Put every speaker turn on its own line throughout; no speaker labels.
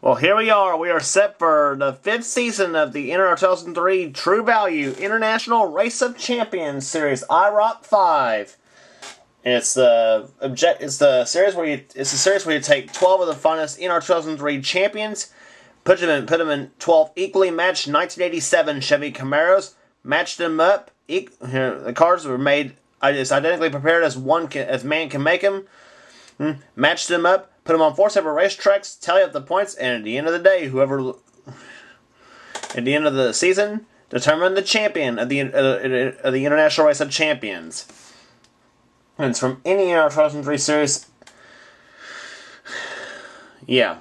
Well, here we are. We are set for the fifth season of the Inter 2003 True Value International Race of Champions Series IROC 5. And It's the object. It's the series where you. It's the series where you take 12 of the finest Inter 2003 champions, put them in, put them in 12 equally matched 1987 Chevy Camaros, match them up. E- the cars were made. It's identically prepared as one can, as man can make them. Match them up put them on four separate racetracks, tally up the points, and at the end of the day, whoever at the end of the season determine the champion of the uh, of the International Race of Champions. And it's from any our 2003 series. Yeah.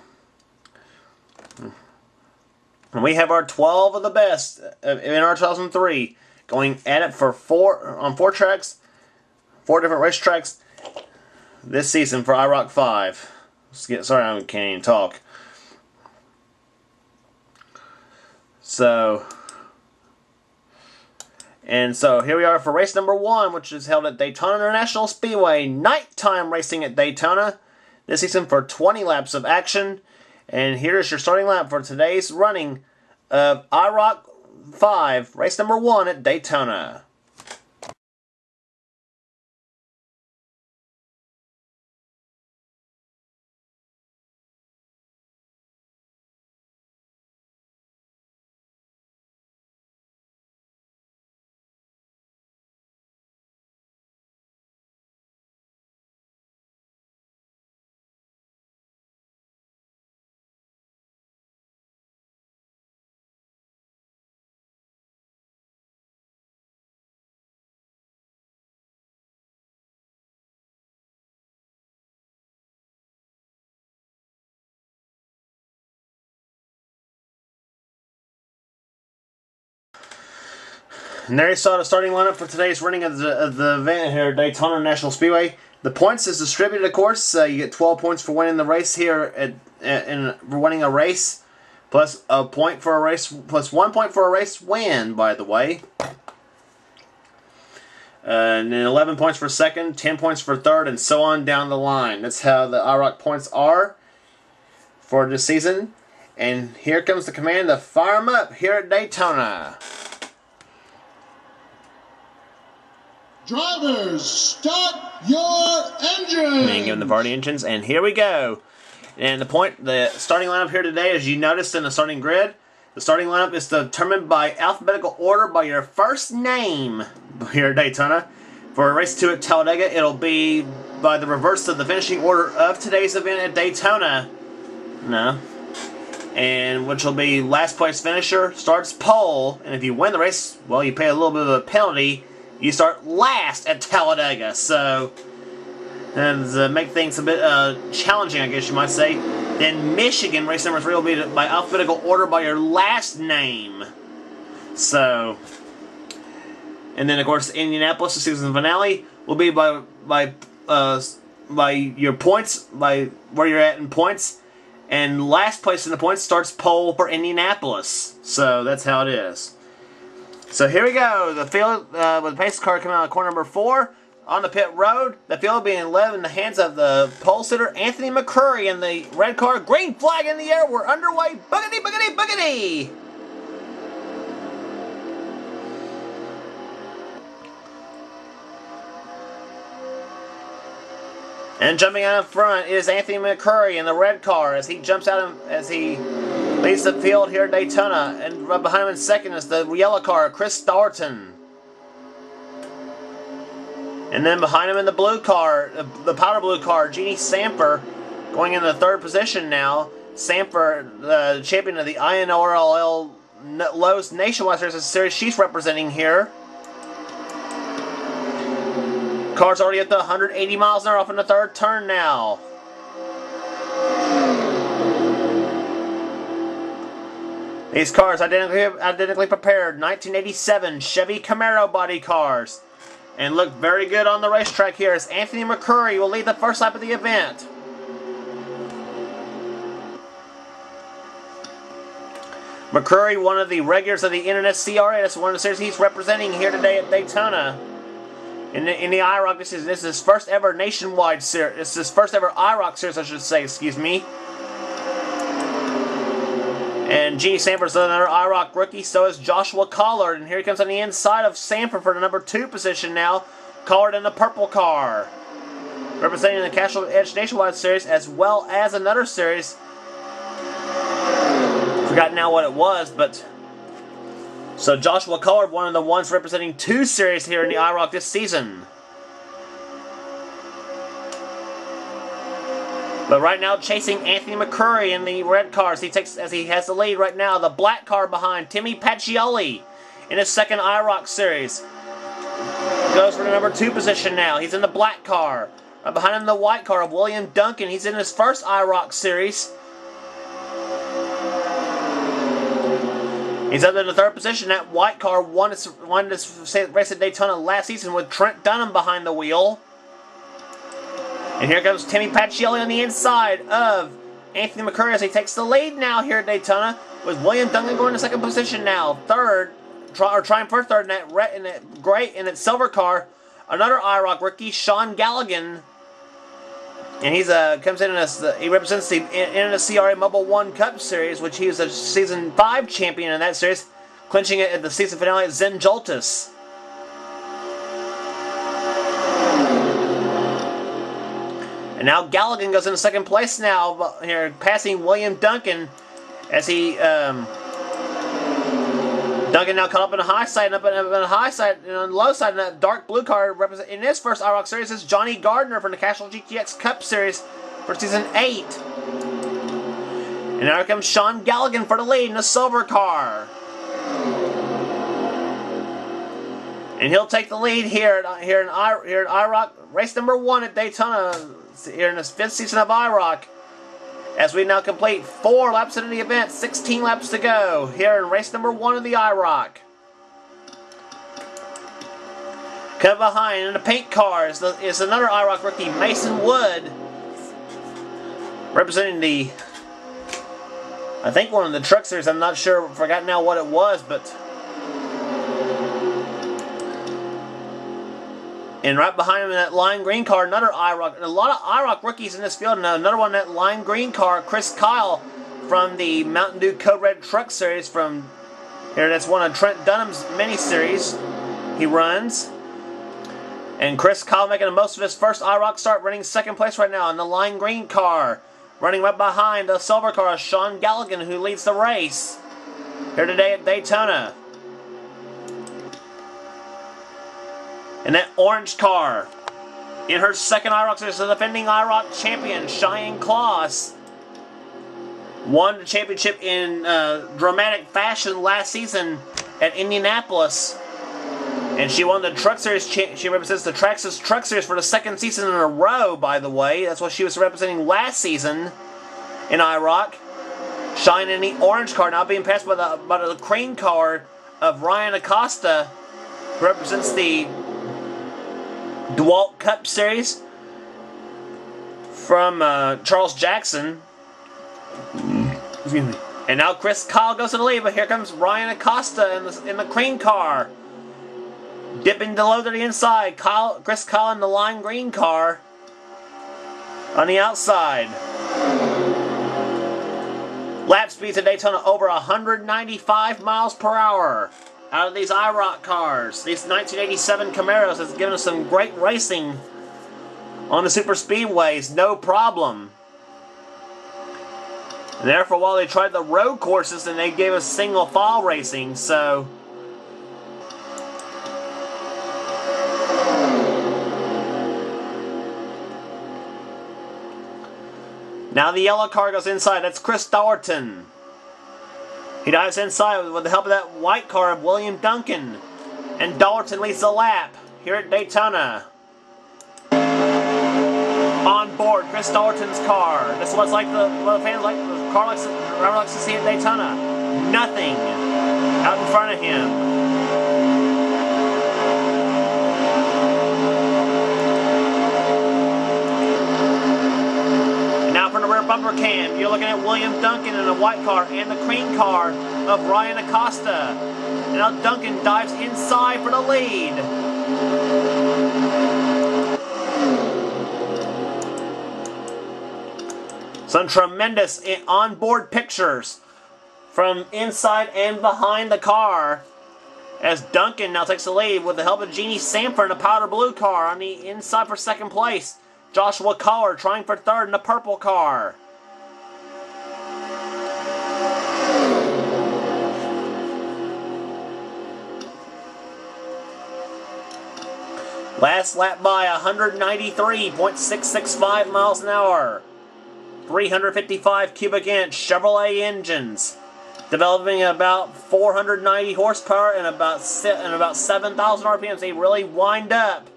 And we have our 12 of the best in our 2003 going at it for four on four tracks, four different racetracks this season for IROC 5. Sorry, I can't even talk. So, and so here we are for race number one, which is held at Daytona International Speedway. Nighttime racing at Daytona. This season for 20 laps of action. And here's your starting lap for today's running of IROC 5, race number one at Daytona. And there you saw the starting lineup for today's running of the, of the event here Daytona National Speedway. The points is distributed, of course. Uh, you get 12 points for winning the race here at, at in for winning a race, plus a point for a race, plus one point for a race win. By the way, uh, and then 11 points for second, 10 points for third, and so on down the line. That's how the IROC points are for this season. And here comes the command to fire them up here at Daytona.
Drivers, start your engines!
Give them the party engines, and here we go. And the point, the starting lineup here today, as you noticed in the starting grid, the starting lineup is determined by alphabetical order by your first name here at Daytona. For a race two at Talladega, it'll be by the reverse of the finishing order of today's event at Daytona. No. And which will be last place finisher starts pole, and if you win the race, well, you pay a little bit of a penalty you start last at Talladega. So, and to make things a bit uh, challenging, I guess you might say, then Michigan, race number three, will be by alphabetical order by your last name. So, and then of course Indianapolis, the season finale, will be by by uh, by your points, by where you're at in points, and last place in the points starts pole for Indianapolis. So that's how it is. So here we go. The field uh, with the pace car coming out of corner number four on the pit road. The field being led in the hands of the pole sitter Anthony McCurry in the red car. Green flag in the air. We're underway. Boogity, boogity, boogity. And jumping out in front is Anthony McCurry in the red car as he jumps out as he Leads the field here at Daytona, and right behind him in second is the yellow car, Chris Thornton. And then behind him in the blue car, the powder blue car, Jeannie Samper, going in the third position now. Samper, the champion of the INRLL Lowe's Nationwide Series, series, she's representing here. Car's already at the 180 miles an hour off in the third turn now. These cars identically, identically prepared 1987 Chevy Camaro body cars and look very good on the racetrack here as Anthony McCurry will lead the first lap of the event. McCurry, one of the regulars of the Internet CRA, that's one of the series he's representing here today at Daytona. In the, in the IROC, this is this is his first ever nationwide series. This is his first ever IROC series, I should say. Excuse me. And Gene Sanford's another IROC rookie. So is Joshua Collard. And here he comes on the inside of Sanford for the number two position now. Collard in the purple car. Representing the Castrol Edge Nationwide Series as well as another series. Forgot now what it was, but so Joshua Collard, one of the ones representing two series here in the IROC this season. But right now, chasing Anthony McCurry in the red cars. He takes as he has the lead right now. The black car behind Timmy Pacioli in his second IROC series. Goes for the number two position now. He's in the black car. Right behind him, the white car of William Duncan. He's in his first IROC series. He's up in the third position. That white car won this, won this race at Daytona last season with Trent Dunham behind the wheel. And here comes Timmy Pacioli on the inside of Anthony McCurry as he takes the lead now here at Daytona with William Duncan going to second position now. Third, try, or trying for third in that red, in that in that silver car. Another IROC rookie, Sean Galligan. And he's uh, comes in as the, he represents the in, in the CRA Mobil One Cup Series, which he was a season five champion in that series, clinching it at the season finale at Zen Joltis. And now Galligan goes into second place now here, passing William Duncan as he um, Duncan now caught up in the high side and up in, the high side and on the low side in that dark blue car represent in his first IROC series is Johnny Gardner from the Castrol GTX Cup Series for season eight. And now comes Sean Galligan for the lead in the silver car. And he'll take the lead here at here in here IROC race number one at Daytona here in this fifth season of IROC. As we now complete four laps into the event, 16 laps to go here in race number one of the IROC. Come behind in the paint car is, the, is another IROC rookie, Mason Wood, representing the, I think one of the trucksters. I'm not sure, forgot now what it was, but And right behind him in that lime green car, another IROC. And A lot of IROC rookies in this field. And another one, in that lime green car, Chris Kyle from the Mountain Dew Code Red Truck Series from here. That's one of Trent Dunham's mini series he runs. And Chris Kyle making the most of his first IROC start, running second place right now in the lime green car. Running right behind the silver car, Sean Galligan, who leads the race here today at Daytona. In that orange car. In her second IROC series, the defending IROC champion, Cheyenne Kloss, won the championship in uh, dramatic fashion last season at Indianapolis. And she won the Truck Series. She represents the Traxxas Truck Series for the second season in a row, by the way. That's what she was representing last season in IROC. Shine in the orange car, now being passed by the, by the cream car of Ryan Acosta, who represents the DeWalt Cup Series from uh, Charles Jackson. And now Chris Kyle goes to the lead, but here comes Ryan Acosta in the, in the cream car. Dipping the low to the inside. Kyle, Chris Kyle in the lime green car on the outside. Lap speeds at Daytona over 195 miles per hour out of these IROC cars. These 1987 Camaros has given us some great racing on the super speedways, no problem. And there for a while they tried the road courses and they gave us single file racing, so... Now the yellow car goes inside, that's Chris Dallerton. He dives inside with the help of that white car of William Duncan. And Dallerton leads the lap here at Daytona. On board, Chris Dallerton's car. This is what's like the, what the fans like, the car likes, the likes to see at Daytona. Nothing out in front of him. Bumper cam, you're looking at William Duncan in a white car and the cream car of Ryan Acosta. Now Duncan dives inside for the lead. Some tremendous onboard pictures from inside and behind the car. As Duncan now takes the lead with the help of Jeannie Sanford in a powder blue car on the inside for second place. Joshua Collard trying for third in the purple car. Last lap by 193.665 miles an hour. 355 cubic inch Chevrolet engines. Developing about 490 horsepower and about and about 7,000 RPMs. They really wind up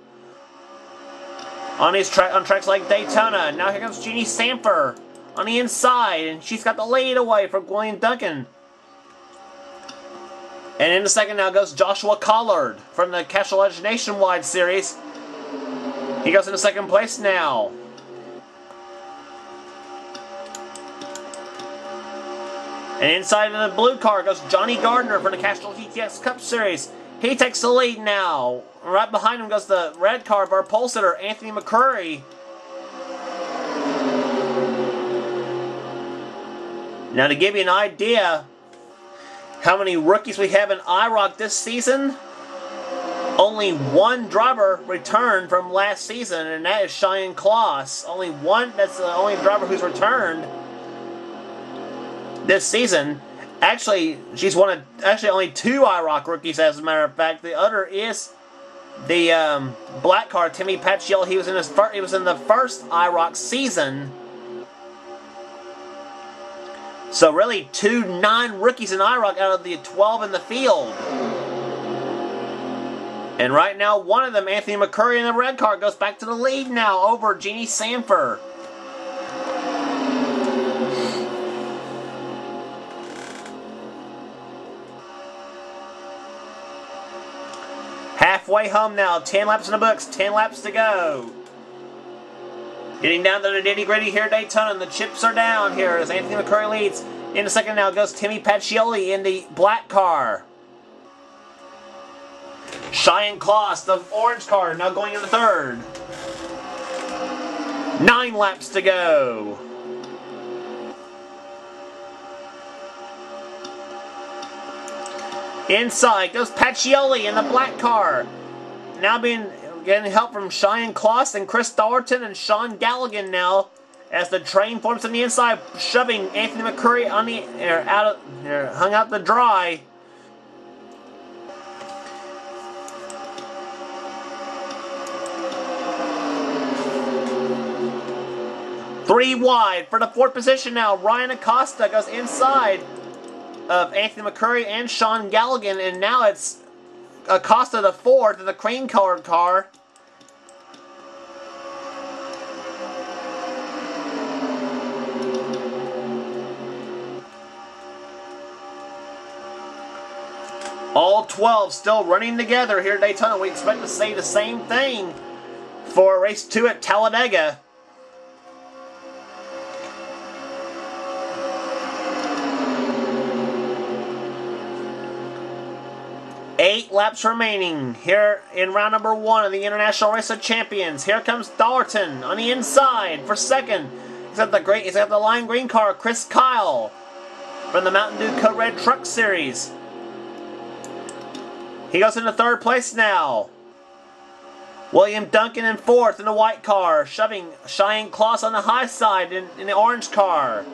on these tra on tracks like Daytona. Now here comes Jeannie Sanford on the inside, and she's got the lead away from William Duncan. And in the second now goes Joshua Collard from the Castrol Edge Nationwide Series. He goes into second place now. And inside of the blue car goes Johnny Gardner from the Castrol GTX Cup Series. He takes the lead now. Right behind him goes the red car of our pole sitter, Anthony McCurry. Now to give you an idea how many rookies we have in IROC this season? Only one driver returned from last season, and that is Cheyenne Kloss. Only one, that's the only driver who's returned this season. Actually, she's one of, actually only two IROC rookies, as a matter of fact. The other is the um, black car, Timmy Pacielli. He was in his first, he was in the first IROC season so really, two nine rookies in IROC out of the 12 in the field. And right now, one of them, Anthony McCurry in the red car, goes back to the lead now over Jeannie Sanford. Halfway home now, 10 laps in the books, 10 laps to go. Getting down to the nitty gritty here at Daytona, and the chips are down here as Anthony McCurry leads. In a second now goes Timmy Pacioli in the black car. Cheyenne Kloss, the orange car, now going in the third. Nine laps to go. Inside goes Pacioli in the black car. Now being getting help from Cheyenne Kloss and Chris Thornton and Sean Galligan now as the train forms on the inside, shoving Anthony McCurry on the out of er, hung out the dry. Three wide for the fourth position now. Ryan Acosta goes inside of Anthony McCurry and Sean Galligan, and now it's Uh, Acosta the fourth in the cream colored car. All 12 still running together here at Daytona. We expect to see the same thing for race 2 at Talladega. Eight laps remaining here in round number one of the International Race of Champions. Here comes Thornton on the inside for second. He's got the great, he's got the lime green car, Chris Kyle from the Mountain Dew Code Red Truck Series. He goes into third place now. William Duncan in fourth in the white car, shoving Cheyenne Kloss on the high side in, in the orange car.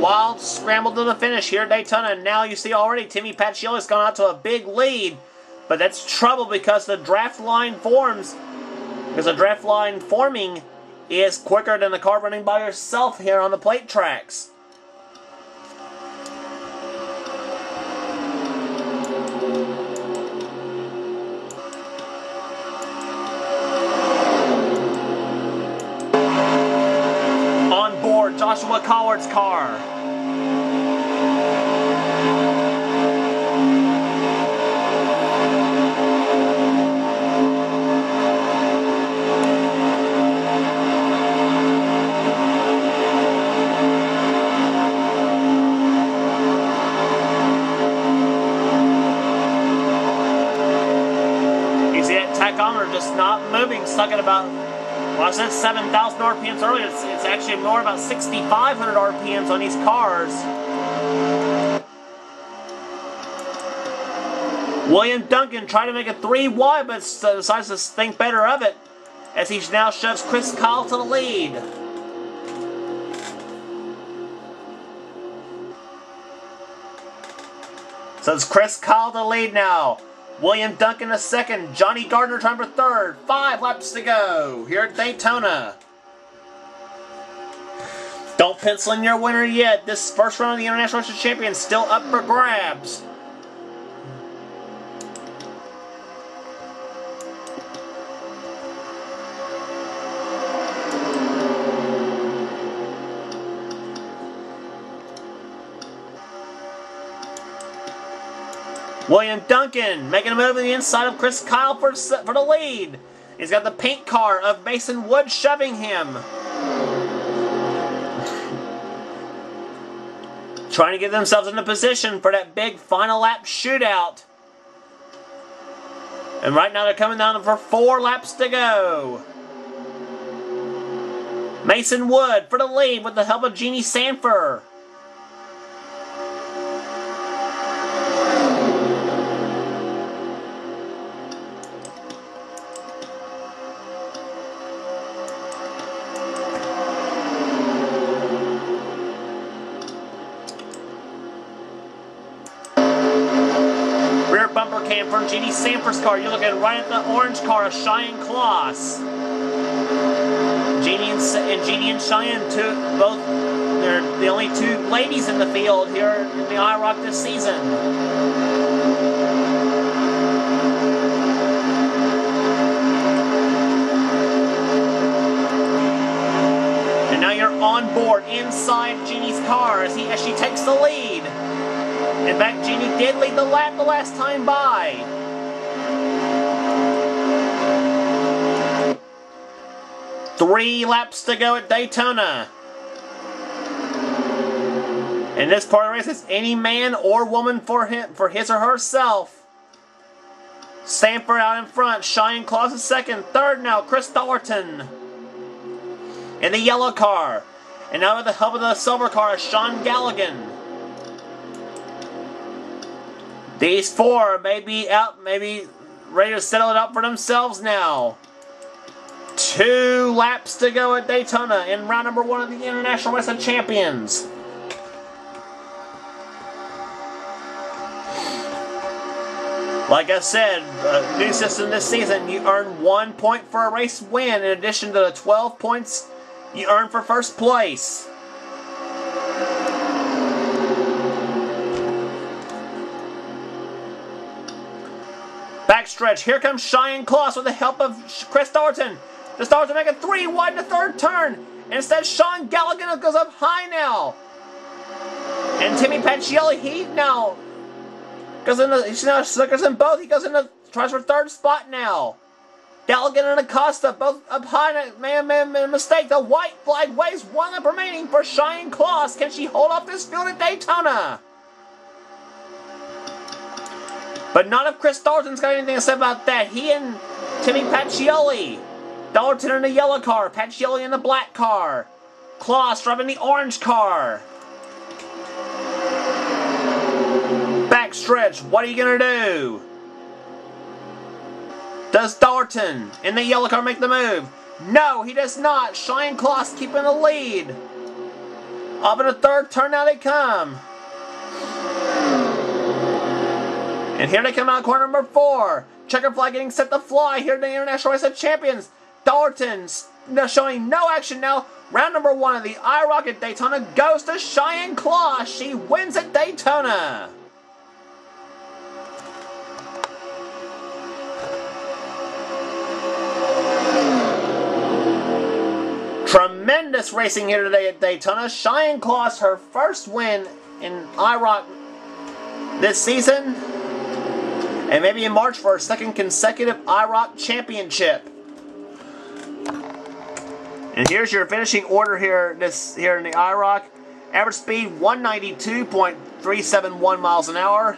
Wild scramble to the finish here at Daytona. And now you see already Timmy Pacioli's gone out to a big lead. But that's trouble because the draft line forms. Because the draft line forming is quicker than the car running by yourself here on the plate tracks. Joshua Collard's car. He's at tachometer, just not moving, stuck at about well, I said 7,000 RPMs earlier. It's, it's actually more about 6,500 RPMs on these cars. William Duncan tried to make a three wide, but uh, decides to think better of it as he now shoves Chris Kyle to the lead. So it's Chris Kyle to the lead now. William Duncan a second. Johnny Gardner trying for third. Five laps to go here at Daytona. Don't pencil in your winner yet. This first round of the International Championship still up for grabs. William Duncan making a move to the inside of Chris Kyle for, for the lead. He's got the paint car of Mason Wood shoving him. Trying to get themselves into position for that big final lap shootout. And right now they're coming down for four laps to go. Mason Wood for the lead with the help of Jeannie Sanford. Sanford's car. You're looking right at the orange car of Cheyenne Kloss. Jeannie and, and Jeannie and Cheyenne, two, both, they're the only two ladies in the field here in the IROC this season. And now you're on board inside Jeannie's car as, he, as she takes the lead. In fact, Jeannie did lead the lap the last time by. Three laps to go at Daytona. In this part of the race, it's any man or woman for him, for his or herself. Sanford out in front, Cheyenne Kloss is second, third now, Chris Thornton. In the yellow car. And now with the help of the silver car, Sean Galligan. These four may be out, maybe ready to settle it up for themselves now. Two laps to go at Daytona in round number one of the International Wrestling Champions. Like I said, uh, new system this season, you earn one point for a race win in addition to the 12 points you earn for first place. Backstretch. Here comes Cheyenne Kloss with the help of Chris Thornton. The Stars are making three wide in the third turn. Instead, Sean Galligan goes up high now. And Timmy Pacielli, he now goes in the, he's now Slickers in both. He goes in the, tries for third spot now. Galligan and Acosta both up high. Man, man, man, mistake. The white flag waves one lap remaining for Cheyenne Kloss. Can she hold off this field at Daytona? But none of Chris Dalton's got anything to say about that. He and Timmy Pacioli. Dalton in the yellow car, Pat Pacioli in the black car. Kloss driving the orange car. Backstretch, what are you going to do? Does Dalton in the yellow car make the move? No, he does not. Cheyenne Kloss keeping the lead. Up in the third turn, now they come. And here they come out corner number four. Checker flag getting set to fly here in the International Race of Champions. Dalton's showing no action now. Round number one of the IROC at Daytona goes to Cheyenne Kloss. She wins at Daytona. Tremendous racing here today at Daytona. Cheyenne Kloss, her first win in IROC this season and maybe in March for a second consecutive IROC championship. And here's your finishing order here this here in the IROC. Average speed 192.371 miles an hour.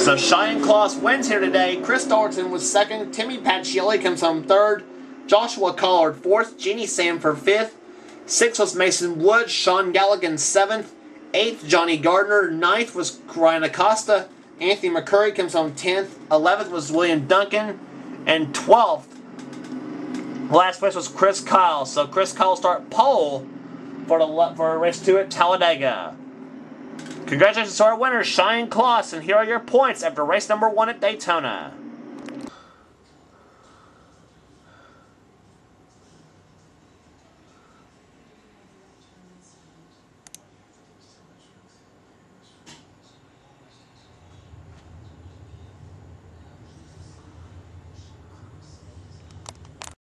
So Cheyenne Kloss wins here today. Chris Thornton was second. Timmy Pacielli comes home third. Joshua Collard fourth. Jeannie Sanford fifth. Sixth was Mason Wood. Sean Galligan seventh. Eighth, Johnny Gardner. Ninth was Ryan Acosta. Anthony McCurry comes home 10th. 11th was William Duncan. And 12th, last place was Chris Kyle. So Chris Kyle start pole for the for race two at Talladega. Congratulations to our winner, Cheyenne Kloss, and here are your points after race number one at Daytona.